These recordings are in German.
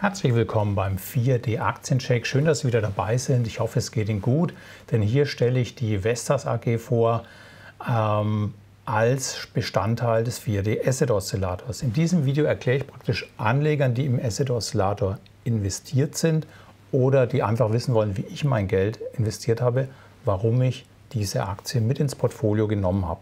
Herzlich willkommen beim 4D Aktiencheck. Schön, dass Sie wieder dabei sind. Ich hoffe, es geht Ihnen gut, denn hier stelle ich die Vestas AG vor ähm, als Bestandteil des 4D Asset Oszillators. In diesem Video erkläre ich praktisch Anlegern, die im Asset Oszillator investiert sind oder die einfach wissen wollen, wie ich mein Geld investiert habe, warum ich diese Aktie mit ins Portfolio genommen habe.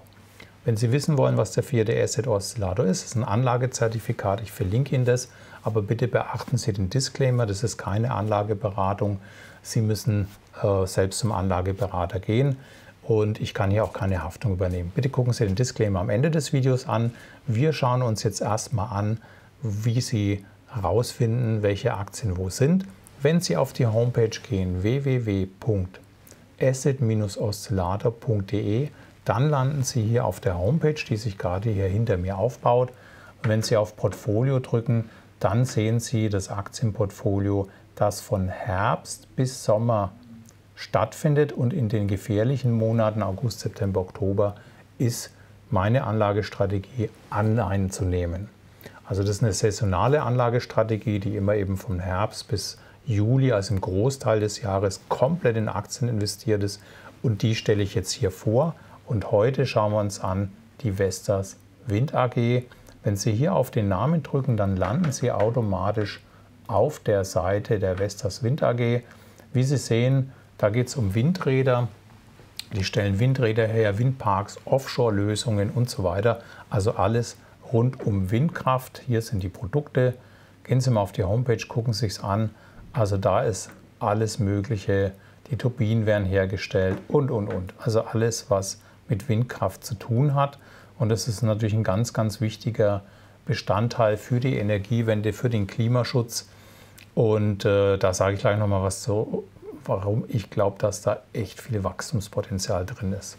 Wenn Sie wissen wollen, was der 4D Asset Oszillator ist, ist ein Anlagezertifikat. Ich verlinke Ihnen das, aber bitte beachten Sie den Disclaimer, das ist keine Anlageberatung. Sie müssen äh, selbst zum Anlageberater gehen und ich kann hier auch keine Haftung übernehmen. Bitte gucken Sie den Disclaimer am Ende des Videos an. Wir schauen uns jetzt erstmal an, wie Sie herausfinden, welche Aktien wo sind. Wenn Sie auf die Homepage gehen, www.asset-oszillator.de, dann landen Sie hier auf der Homepage, die sich gerade hier hinter mir aufbaut. Wenn Sie auf Portfolio drücken, dann sehen Sie das Aktienportfolio, das von Herbst bis Sommer stattfindet und in den gefährlichen Monaten August, September, Oktober ist meine Anlagestrategie Anleihen zu nehmen. Also das ist eine saisonale Anlagestrategie, die immer eben vom Herbst bis Juli, also im Großteil des Jahres, komplett in Aktien investiert ist und die stelle ich jetzt hier vor. Und heute schauen wir uns an die Vestas Wind AG. Wenn Sie hier auf den Namen drücken, dann landen Sie automatisch auf der Seite der Vestas Wind AG. Wie Sie sehen, da geht es um Windräder. Die stellen Windräder her, Windparks, Offshore-Lösungen und so weiter. Also alles rund um Windkraft. Hier sind die Produkte. Gehen Sie mal auf die Homepage, gucken Sie es an. Also da ist alles Mögliche. Die Turbinen werden hergestellt und, und, und. Also alles, was mit Windkraft zu tun hat. Und das ist natürlich ein ganz, ganz wichtiger Bestandteil für die Energiewende, für den Klimaschutz. Und äh, da sage ich gleich nochmal was zu, warum ich glaube, dass da echt viel Wachstumspotenzial drin ist.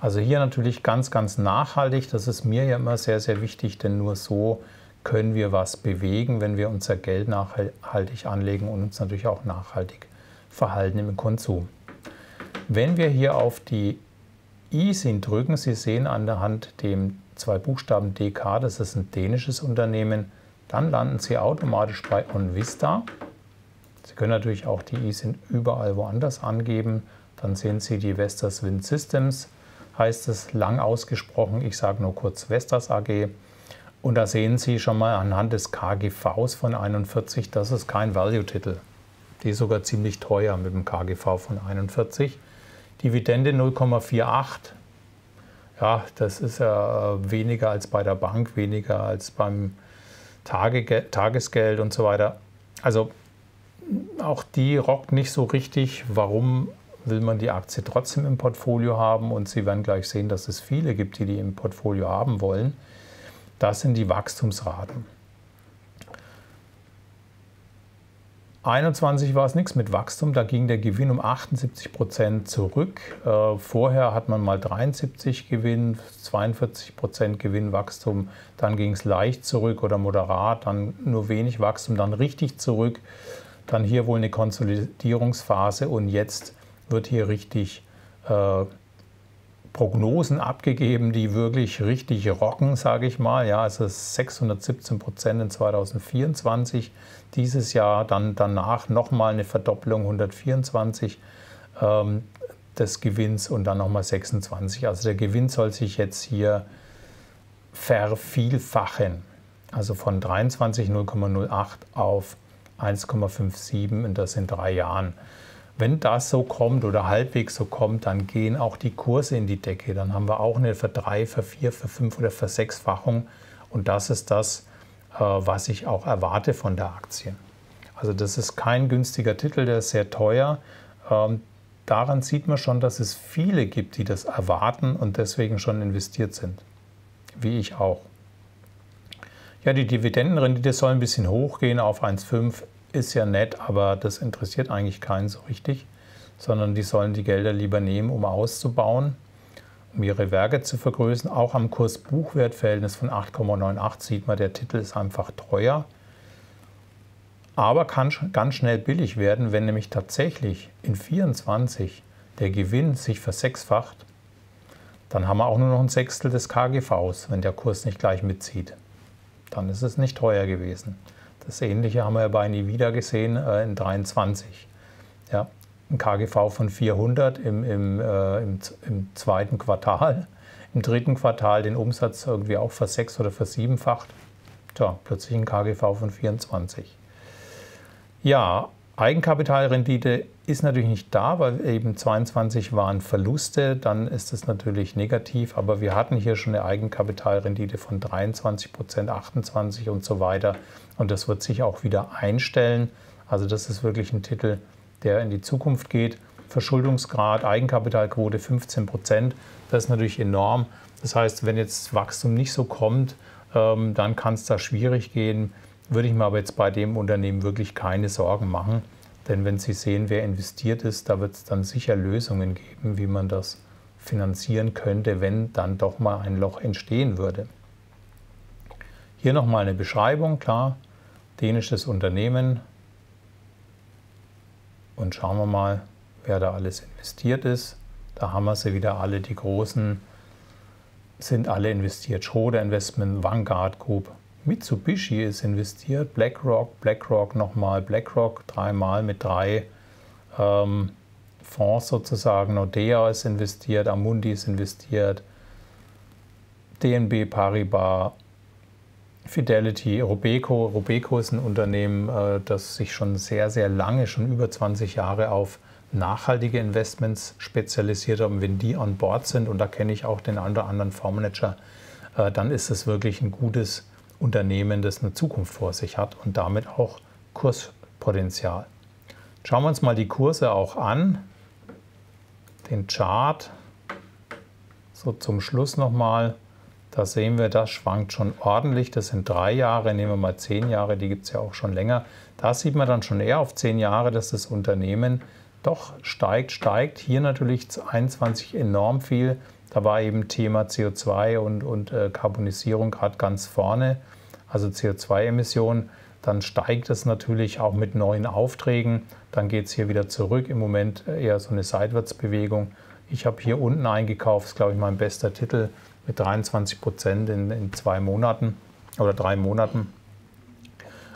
Also hier natürlich ganz, ganz nachhaltig. Das ist mir ja immer sehr, sehr wichtig, denn nur so können wir was bewegen, wenn wir unser Geld nachhaltig anlegen und uns natürlich auch nachhaltig verhalten im Konsum. Wenn wir hier auf die ISIN drücken. Sie sehen an der Hand dem zwei Buchstaben DK, das ist ein dänisches Unternehmen. Dann landen Sie automatisch bei OnVista. Sie können natürlich auch die ISIN überall woanders angeben. Dann sehen Sie die Vestas Wind Systems, heißt es lang ausgesprochen. Ich sage nur kurz Vestas AG. Und da sehen Sie schon mal anhand des KGVs von 41, das ist kein Value-Titel. Die ist sogar ziemlich teuer mit dem KGV von 41. Dividende 0,48. Ja, das ist ja weniger als bei der Bank, weniger als beim Tage, Tagesgeld und so weiter. Also auch die rockt nicht so richtig. Warum will man die Aktie trotzdem im Portfolio haben? Und Sie werden gleich sehen, dass es viele gibt, die die im Portfolio haben wollen. Das sind die Wachstumsraten. 21 war es nichts mit Wachstum, da ging der Gewinn um 78 Prozent zurück. Äh, vorher hat man mal 73 Gewinn, 42 Prozent Gewinnwachstum, dann ging es leicht zurück oder moderat, dann nur wenig Wachstum, dann richtig zurück. Dann hier wohl eine Konsolidierungsphase und jetzt wird hier richtig äh, Prognosen abgegeben, die wirklich richtig rocken, sage ich mal. Ja, also 617 Prozent in 2024 dieses Jahr, dann danach nochmal eine Verdoppelung 124 ähm, des Gewinns und dann nochmal 26. Also der Gewinn soll sich jetzt hier vervielfachen. Also von 23 0,08 auf 1,57 und das in drei Jahren. Wenn das so kommt oder halbwegs so kommt, dann gehen auch die Kurse in die Decke. Dann haben wir auch eine Verdrei-, Ver-, Ver-, Fünf- oder Versechsfachung. Und das ist das, äh, was ich auch erwarte von der Aktie. Also das ist kein günstiger Titel, der ist sehr teuer. Ähm, daran sieht man schon, dass es viele gibt, die das erwarten und deswegen schon investiert sind. Wie ich auch. Ja, die Dividendenrendite soll ein bisschen hochgehen auf 1,5 ist ja nett, aber das interessiert eigentlich keinen so richtig, sondern die sollen die Gelder lieber nehmen, um auszubauen, um ihre Werke zu vergrößern. Auch am Kurs-Buchwert-Verhältnis von 8,98 sieht man, der Titel ist einfach teuer, aber kann ganz schnell billig werden, wenn nämlich tatsächlich in 24 der Gewinn sich versechsfacht, dann haben wir auch nur noch ein Sechstel des KGVs, wenn der Kurs nicht gleich mitzieht. Dann ist es nicht teuer gewesen. Das Ähnliche haben wir bei wieder gesehen äh, in 23. Ja, ein KGV von 400 im, im, äh, im, im, zweiten Quartal, im dritten Quartal den Umsatz irgendwie auch versechs- oder versiebenfacht. Tja, plötzlich ein KGV von 24. Ja, Eigenkapitalrendite ist natürlich nicht da, weil eben 22 waren Verluste, dann ist es natürlich negativ, aber wir hatten hier schon eine Eigenkapitalrendite von 23 Prozent, 28 und so weiter und das wird sich auch wieder einstellen. Also das ist wirklich ein Titel, der in die Zukunft geht. Verschuldungsgrad, Eigenkapitalquote 15 Prozent, das ist natürlich enorm. Das heißt, wenn jetzt Wachstum nicht so kommt, ähm, dann kann es da schwierig gehen würde ich mir aber jetzt bei dem Unternehmen wirklich keine Sorgen machen. Denn wenn Sie sehen, wer investiert ist, da wird es dann sicher Lösungen geben, wie man das finanzieren könnte, wenn dann doch mal ein Loch entstehen würde. Hier nochmal eine Beschreibung, klar, dänisches Unternehmen. Und schauen wir mal, wer da alles investiert ist. Da haben wir sie wieder alle, die großen sind alle investiert. Schroder Investment, Vanguard Group, Mitsubishi ist investiert, BlackRock, BlackRock nochmal, BlackRock dreimal mit drei ähm, Fonds sozusagen. Nordea ist investiert, Amundi ist investiert, DNB Paribas, Fidelity, Robeco. Robeco ist ein Unternehmen, äh, das sich schon sehr, sehr lange, schon über 20 Jahre auf nachhaltige Investments spezialisiert hat. Und wenn die an Bord sind, und da kenne ich auch den einen oder anderen Fondsmanager, äh, dann ist es wirklich ein gutes Unternehmen, das eine Zukunft vor sich hat und damit auch Kurspotenzial. Schauen wir uns mal die Kurse auch an. Den Chart. So zum Schluss nochmal. Da sehen wir, das schwankt schon ordentlich. Das sind drei Jahre, nehmen wir mal zehn Jahre, die gibt es ja auch schon länger. Da sieht man dann schon eher auf zehn Jahre, dass das Unternehmen doch steigt, steigt. Hier natürlich 21 enorm viel. Da war eben Thema CO2 und, und äh, Karbonisierung gerade ganz vorne, also CO2-Emissionen. Dann steigt es natürlich auch mit neuen Aufträgen. Dann geht es hier wieder zurück. Im Moment äh, eher so eine Seitwärtsbewegung. Ich habe hier unten eingekauft, ist glaube ich mein bester Titel mit 23 Prozent in, in zwei Monaten oder drei Monaten.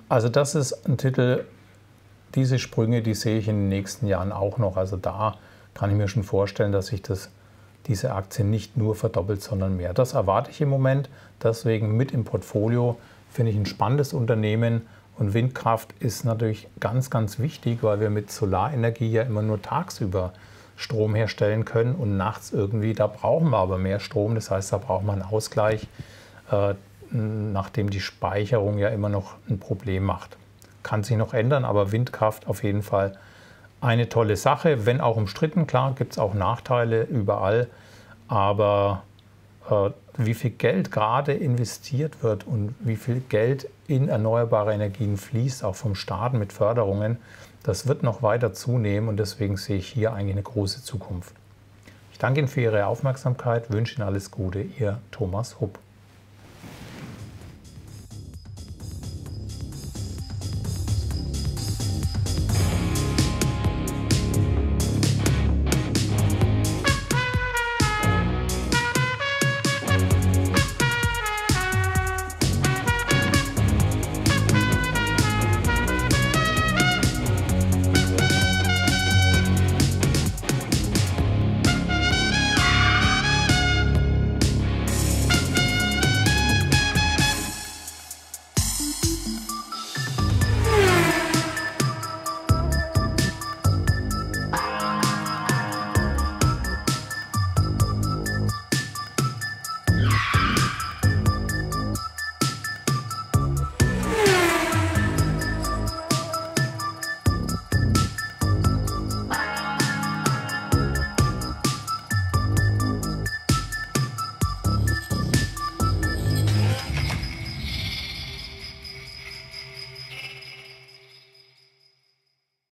Also das ist ein Titel, diese Sprünge, die sehe ich in den nächsten Jahren auch noch. Also da kann ich mir schon vorstellen, dass sich das diese Aktie nicht nur verdoppelt, sondern mehr. Das erwarte ich im Moment. Deswegen mit im Portfolio finde ich ein spannendes Unternehmen. Und Windkraft ist natürlich ganz, ganz wichtig, weil wir mit Solarenergie ja immer nur tagsüber Strom herstellen können und nachts irgendwie, da brauchen wir aber mehr Strom. Das heißt, da braucht man einen Ausgleich, äh, nachdem die Speicherung ja immer noch ein Problem macht. Kann sich noch ändern, aber Windkraft auf jeden Fall eine tolle Sache, wenn auch umstritten. Klar, gibt es auch Nachteile überall, aber äh, wie viel Geld gerade investiert wird und wie viel Geld in erneuerbare Energien fließt, auch vom Staat mit Förderungen, das wird noch weiter zunehmen und deswegen sehe ich hier eigentlich eine große Zukunft. Ich danke Ihnen für Ihre Aufmerksamkeit, wünsche Ihnen alles Gute, Ihr Thomas Hupp.